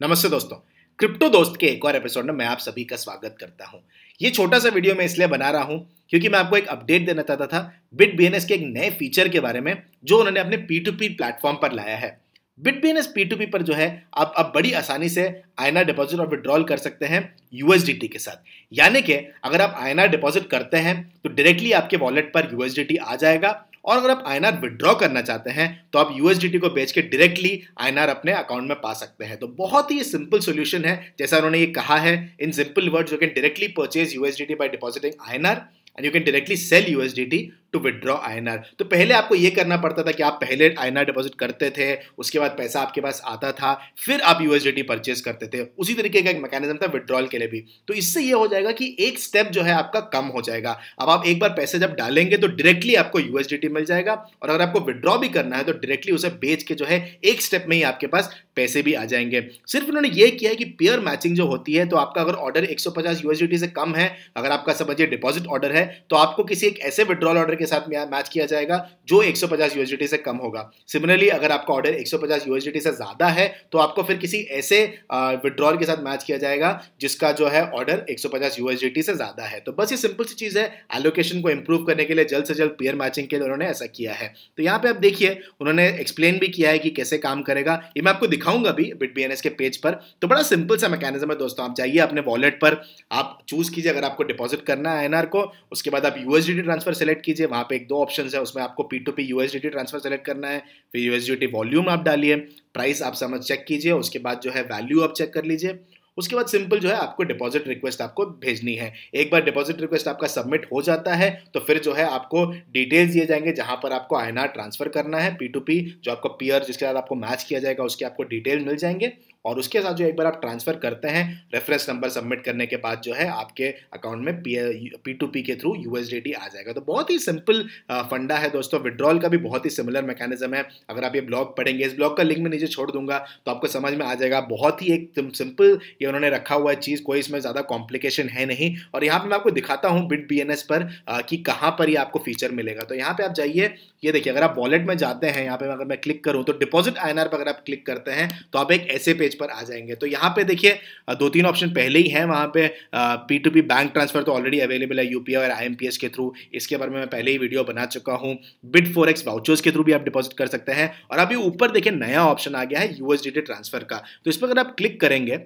नमस्ते दोस्तों, क्रिप्टो दोस्त के एक और एपिसोड में मैं आप सभी का स्वागत करता हूँ। ये छोटा सा वीडियो मैं इसलिए बना रहा हूँ क्योंकि मैं आपको एक अपडेट देना चाहता था बिट बी के एक नए फीचर के बारे में, जो उन्होंने अपने पी टू पी प्लेटफॉर्म पर लाया है। Bit B P two P पर जो है, आप अब बड़ी आसानी से आयना डिपॉजिट और विड्रॉल कर सकते हैं यूएसडीटी के साथ। यानी कि अगर आप आयना डिपॉजिट करते हैं तो डायरेक्टली आपके वॉलेट पर यूएसडीटी आ जाएगा और अगर आप आईएनआर विड्रॉ करना चाहते हैं तो आप यूएसडीटी को बेच के डायरेक्टली आईएनआर अपने अकाउंट में पा सकते हैं। तो बहुत ही सिंपल सोल्यूशन है। जैसा उन्होंने ये कहा है in simple words you can directly purchase USDT by depositing INR and you can directly sell USDT to withdraw I तो पहले आपको ये करना पड़ता था कि आप पहले आई डिपॉजिट करते थे उसके बाद पैसा आपके पास आता था फिर आप यूएसडी परचेज करते थे। उसी तरीके का एक मैकेनिज्म था विड्रॉल के लिए भी। तो इससे ये हो जाएगा कि एक स्टेप जो है आपका कम हो जाएगा। अब आप एक बार पैसे जब डालेंगे तो डायरेक्टली आपको यूएसडी मिल जाएगा और अगर आपको विड्रॉ भी करना है तो डायरेक्टली उसे बेच के जो है एक स्टेप में ही आपके पास पैसे भी आ जाएँगे। सिर्फ़ उन्होंने ये किया है कि पेयर मैचिंग जो होती है तो आपका अगर ऑर्डर 150 यूएसडी से कम है अगर आपका समझिए डिपॉजिट ऑर्डर है तो आपको किसी एक ऐसे विड्रॉल ऑर्डर के साथ मैच किया जाएगा, जो 150 यूएसडी से कम होगा। सिमिलरली अगर आपका ऑर्डर 150 यूएसडी से ज़्यादा है तो आपको फिर किसी ऐसे विड्रॉल के साथ मैच किया जाएगा, जिसका जो है ऑर्डर 150 यूएसडी से ज़्यादा है। तो बस ये सिंपल सी चीज़ है एलोकेशन को इंप्रूव करने के लिए जल्द से जल्द पेयर मैचिंग के लिए उन्होंने ऐसा किया है। तो यहाँ पे आप देखिए, उन्होंने एक्सप्लेन भी किया है कि कैसे काम करेगा। ये मैं आपको दिखाऊँगा भी बिट बी के पेज पर। तो बड़ा सिंपल सा मैकेनिज्म है दोस्तों, आप जाइए अपने वॉलेट पर, आप चूज़ कीजिए, अगर आपको डिपॉजिट करना है एनआर को, उसके बाद आप यूएसडी ट्रांसफ़र सेलेक्ट कीजिए। वहाँ पे एक दो ऑप्शन है, उसमें आपको P two P USD transfer select करना है, फिर यूएसडी वॉल्यूम आप डालिए प्राइस आप समझ चेक कीजिए, उसके बाद जो है वैल्यू आप चेक कर लीजिए, उसके बाद सिंपल जो है आपको डिपॉजिट रिक्वेस्ट आपको भेजनी है। एक बार डिपॉजिट रिक्वेस्ट आपका सबमिट हो जाता है तो फिर जो है आपको डिटेल्स दिए जाएँगे, जहाँ पर आपको आई ट्रांसफ़र करना है पी टू पी जो आपको पीयर जिसके साथ आपको मैच किया जाएगा, उसके आपको डिटेल्स मिल जाएँगे। और उसके साथ जो एक बार आप ट्रांसफ़र करते हैं रेफरेंस नंबर सबमिट करने के बाद जो है आपके अकाउंट में पी टू पी के थ्रू यूएसडीटी आ जाएगा। तो बहुत ही सिंपल फंडा है दोस्तों। विड्रॉल का भी बहुत ही सिमिलर मैकेनिज्म है। अगर आप ये ब्लॉग पढ़ेंगे, इस ब्लॉग का लिंक मैं नीचे छोड़ दूँगा तो आपको समझ में आ जाएगा। बहुत ही एक सिंपल ये उन्होंने रखा हुआ है चीज़, कोई इसमें ज़्यादा कॉम्प्लिकेशन है नहीं। और यहाँ पे मैं आपको दिखाता हूँ बिट बीएनएस पर कि कहाँ पर ये आपको फीचर मिलेगा। तो यहाँ पे आप जाइए, ये देखिए, अगर आप वॉलेट में जाते हैं, यहाँ पे अगर मैं क्लिक करूँ तो डिपॉजिट आई पर अगर आप क्लिक करते हैं तो आप एक ऐसे पेज पर आ जाएँगे। तो यहाँ पे देखिए दो तीन ऑप्शन पहले ही हैं। वहाँ पे P two P bank transfer तो ऑलरेडी अवेलेबल है यूपीआई और आई के थ्रू इसके बारे में मैं पहले ही वीडियो बना चुका हूँ। बिट फोर एक्स के थ्रू भी आप डिपॉजिट कर सकते हैं। और अभी ऊपर देखिए नया ऑप्शन आ गया है यूएसडी ट्रांसफ़र का। तो इस पर अगर आप क्लिक करेंगे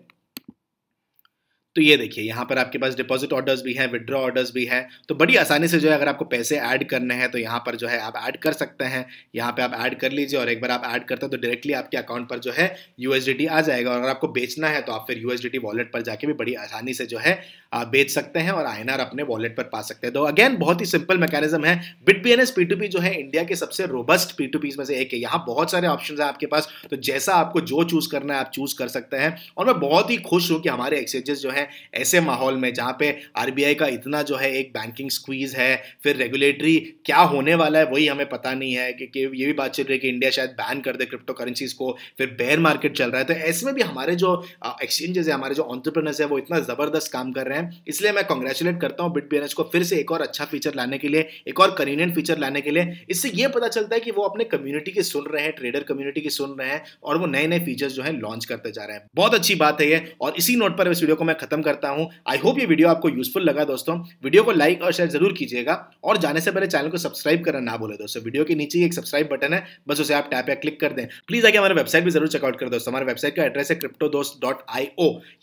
तो ये देखिए, यहाँ पर आपके पास डिपॉजिट ऑर्डर्स भी हैं विड्रॉ ऑर्डर्स भी हैं तो बड़ी आसानी से जो है अगर आपको पैसे ऐड करने हैं तो यहाँ पर जो है आप ऐड कर सकते हैं। यहाँ पे आप ऐड कर लीजिए और एक बार आप ऐड करते हैं तो डायरेक्टली आपके अकाउंट पर जो है यूएसडीटी आ जाएगा। और अगर आपको बेचना है तो आप फिर यूएसडीटी वॉलेट पर जाके भी बड़ी आसानी से जो है, आप बेच सकते हैं और आई अपने वॉलेट पर पा सकते हैं। तो अगेन बहुत ही सिंपल मैकेनिज्म है। बिट बी एन एस जो है इंडिया के सबसे रोबस्ट पी में से एक है। यहाँ बहुत सारे ऑप्शन है आपके पास। तो जैसा आपको जो चूज़ करना है, आप चूज़ कर सकते हैं। और मैं बहुत ही खुश हूँ कि हमारे एक्सचेंजेस जो है ऐसे माहौल में जहाँ पे आरबीआई का इतना जो है एक बैंकिंग स्क्वीज है फिर रेगुलेटरी क्या होने वाला है वही हमें पता नहीं है कि, कि ये भी बात चल रही है कि इंडिया शायद बैन कर दे क्रिप्टो करेंसीज को फिर बेयर मार्केट चल रहा है। तो ऐसे में भी हमारे जो एक्सचेंजेस है हमारे जो ऑन्टरप्रनर्स है वो इतना ज़बरदस्त काम कर रहे हैं। इसलिए मैं कॉन्ग्रेचुलेट करता हूँ बिट को फिर से एक और अच्छा फीचर लाने के लिए एक और कन्वीनियंट फीचर लाने के लिए। इससे ये पता चलता है कि वो अपने कम्युनिटी की सुन रहे हैं ट्रेडर कम्युनिटी की सुन रहे हैं और वो नए नए फीचर्स जो है लॉन्च करते जा रहे हैं। बहुत अच्छी बात है ये और इसी नोट पर इस वीडियो को मैं खत्म करता हूँ। आई होप ये वीडियो आपको यूजफुल लगा दोस्तों। वीडियो को लाइक और शेयर ज़रूर कीजिएगा। और जाने से पहले चैनल को सब्सक्राइब करना ना भूले दोस्तों। वीडियो के नीचे एक सब्सक्राइब बटन है। बस उसे आप टैप या क्लिक कर दें। प्लीज़ आगे हमारे वेबसाइट भी ज़रूर चेकआउट कर दोस्तों। हमारे वेबसाइट का एड्रेस है क्रिप्टो आई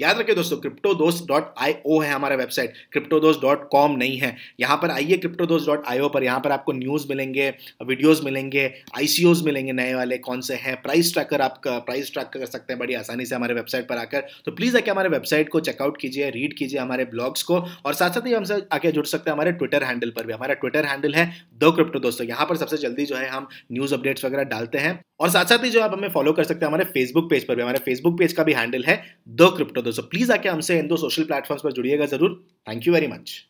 याद रखिए दोस्तों क्रिप्टो आई है हमारा वेबसाइट क्रिप्टो नहीं है। यहाँ पर आइए क्रिप्टो आई पर। यहाँ पर आपको न्यूज़ मिलेंगे वीडियोज़ मिलेंगे आईसीओज मिलेंगे नए वाले। कौन से हैं? प्राइस ट्रैकर आप प्राइस ट्रैक कर सकते हैं बड़ी आसानी से हमारे वेबसाइट पर आकर। तो प्लीज़ आके हमारे वेबसाइट को चेकआउट कीजिए रीड कीजिए हमारे ब्लॉग्स को और साथ साथ ही हमसे आके जुड़ सकते हैं हमारे ट्विटर हैंडल पर भी। हमारा ट्विटर हैंडल है दो क्रिप्टो दोस्तों। यहाँ पर सबसे जल्दी जो है हम न्यूज़ अपडेट्स वगैरह डालते हैं और साथ साथ ही जो आप हमें फॉलो कर सकते हैं हमारे फेसबुक पेज पर भी। हमारे फेसबुक पेज का भी हैंडल है दो क्रिप्टो दोस्तों। प्लीज़ आके हमसे इन दो सोशल प्लेटफॉर्म्स पर जुड़िएगा ज़रूर। Thank you very much